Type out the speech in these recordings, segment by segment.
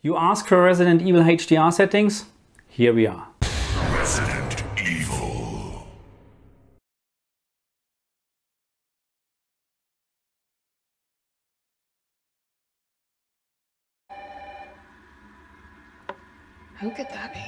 You ask for Resident Evil HDR settings? Here we are. Resident Evil. Who could that be?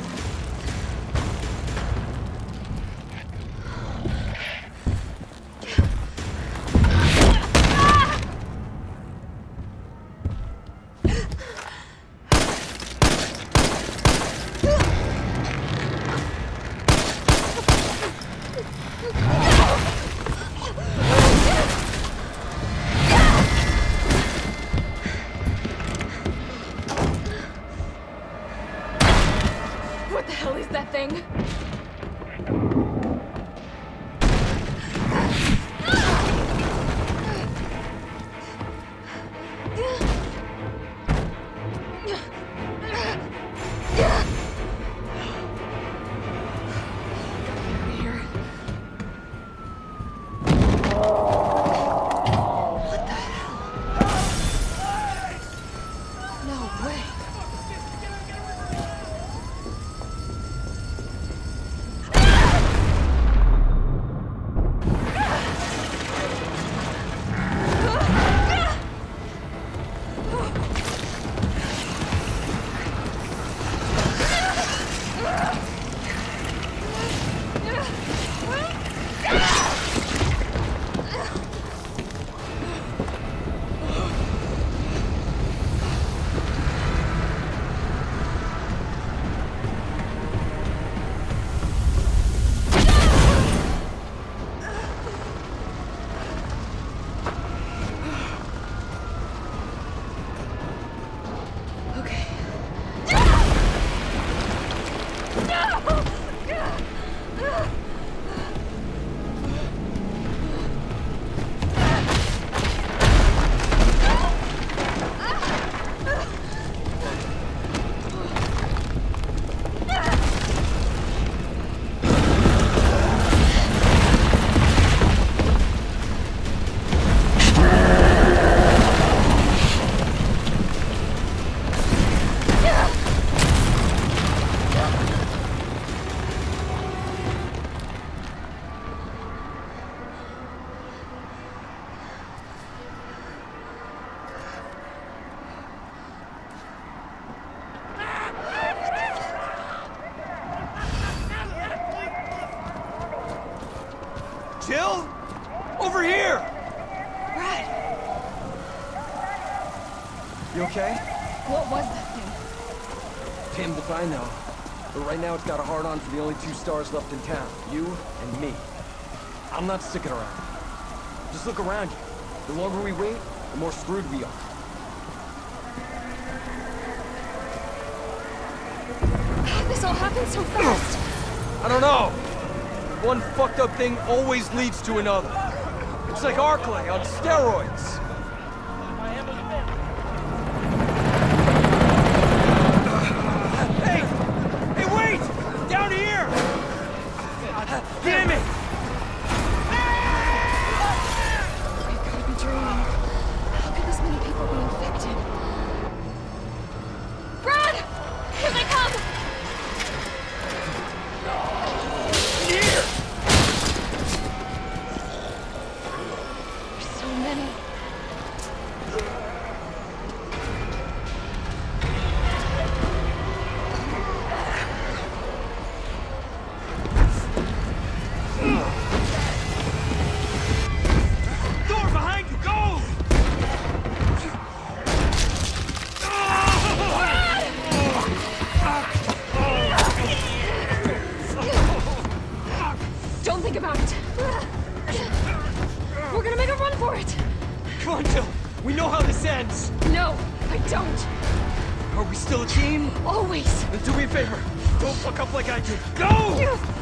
Jill? Over here! Brad, You okay? what was that thing? Damned if I know. But right now it's got a hard on for the only two stars left in town. You and me. I'm not sticking around. Just look around you. The longer we wait, the more screwed we are. This all happen so fast? I don't know. One fucked up thing always leads to another. It's like Arklay on steroids. on, Jill. We know how this ends. No, I don't. Are we still a team? Always. Then do me a favor. Don't fuck up like I did. Go! You...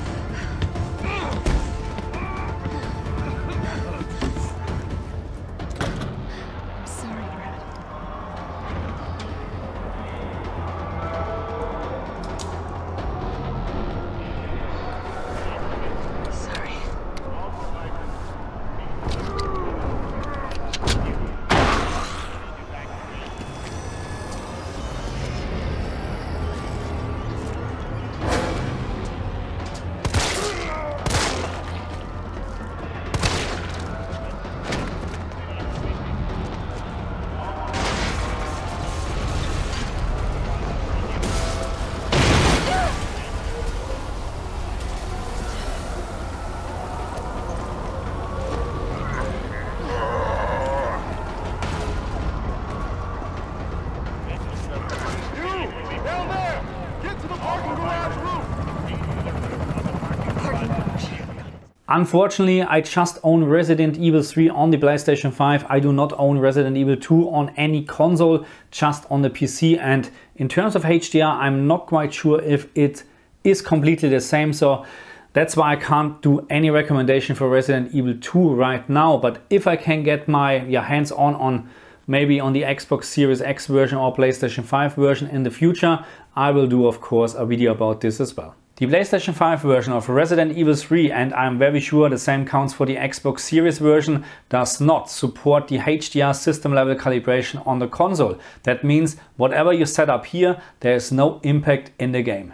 Unfortunately, I just own Resident Evil 3 on the PlayStation 5. I do not own Resident Evil 2 on any console, just on the PC. And in terms of HDR, I'm not quite sure if it is completely the same. So that's why I can't do any recommendation for Resident Evil 2 right now. But if I can get my yeah, hands on on maybe on the Xbox Series X version or PlayStation 5 version in the future, I will do, of course, a video about this as well. The PlayStation 5 version of Resident Evil 3, and I'm very sure the same counts for the Xbox Series version, does not support the HDR system level calibration on the console. That means whatever you set up here, there is no impact in the game.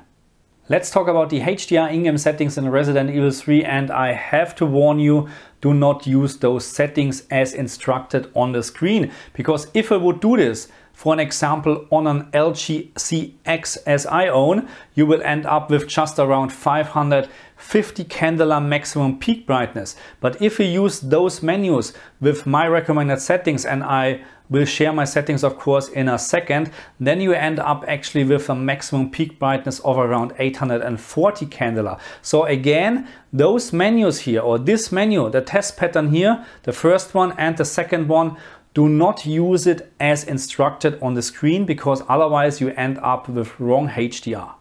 Let's talk about the HDR in-game settings in Resident Evil 3 and I have to warn you, do not use those settings as instructed on the screen because if I would do this, for an example, on an LG CX as I own, you will end up with just around 550 candela maximum peak brightness. But if you use those menus with my recommended settings and I will share my settings of course in a second, then you end up actually with a maximum peak brightness of around 840 candela. So again, those menus here or this menu, the test pattern here, the first one and the second one do not use it as instructed on the screen because otherwise you end up with wrong HDR.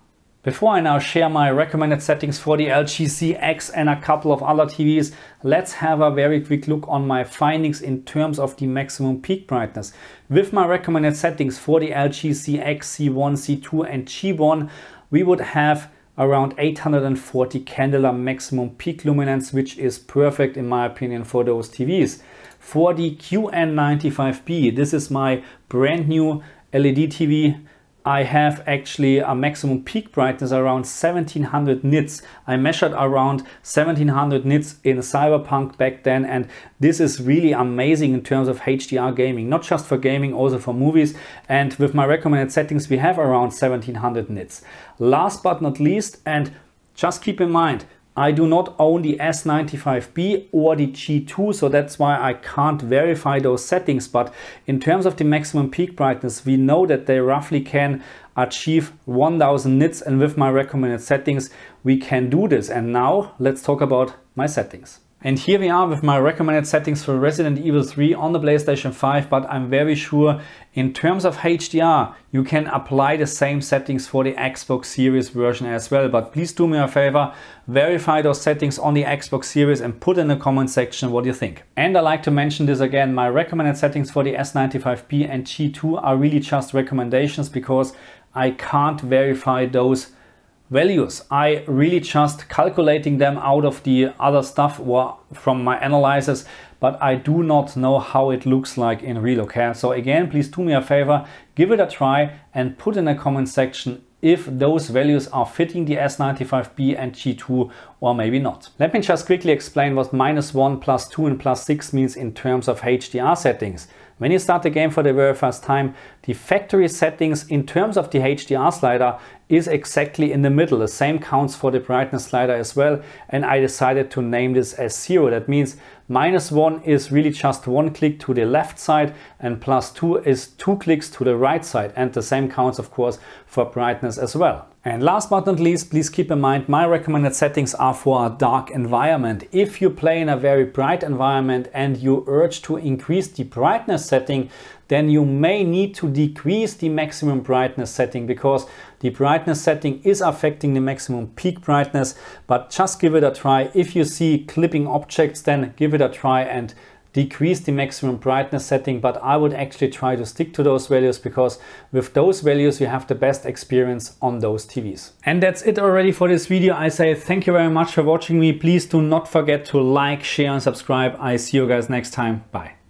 Before I now share my recommended settings for the LG CX and a couple of other TVs, let's have a very quick look on my findings in terms of the maximum peak brightness. With my recommended settings for the LG CX, C1, C2 and G1, we would have around 840 candela maximum peak luminance, which is perfect in my opinion for those TVs. For the QN95B, this is my brand new LED TV. I have actually a maximum peak brightness around 1700 nits. I measured around 1700 nits in Cyberpunk back then and this is really amazing in terms of HDR gaming, not just for gaming, also for movies. And with my recommended settings, we have around 1700 nits. Last but not least, and just keep in mind, I do not own the S95B or the G2, so that's why I can't verify those settings. But in terms of the maximum peak brightness, we know that they roughly can achieve 1000 nits and with my recommended settings, we can do this. And now let's talk about my settings. And here we are with my recommended settings for Resident Evil 3 on the PlayStation 5, but I'm very sure in terms of HDR, you can apply the same settings for the Xbox Series version as well. But please do me a favor, verify those settings on the Xbox Series and put in the comment section what you think. And I like to mention this again, my recommended settings for the S95B and G2 are really just recommendations because I can't verify those values. I really just calculating them out of the other stuff or from my analyzers, but I do not know how it looks like in real, okay? So again, please do me a favor, give it a try and put in a comment section if those values are fitting the S95B and G2 or maybe not. Let me just quickly explain what minus 1, plus 2 and plus 6 means in terms of HDR settings. When you start the game for the very first time, the factory settings in terms of the HDR slider is exactly in the middle. The same counts for the brightness slider as well. And I decided to name this as zero. That means minus one is really just one click to the left side and plus two is two clicks to the right side. And the same counts, of course, for brightness as well. And last but not least, please keep in mind my recommended settings are for a dark environment. If you play in a very bright environment and you urge to increase the brightness setting, then you may need to decrease the maximum brightness setting because the brightness setting is affecting the maximum peak brightness, but just give it a try. If you see clipping objects, then give it a try and decrease the maximum brightness setting, but I would actually try to stick to those values because with those values you have the best experience on those TVs. And that's it already for this video. I say thank you very much for watching me. Please do not forget to like, share and subscribe. I see you guys next time. Bye.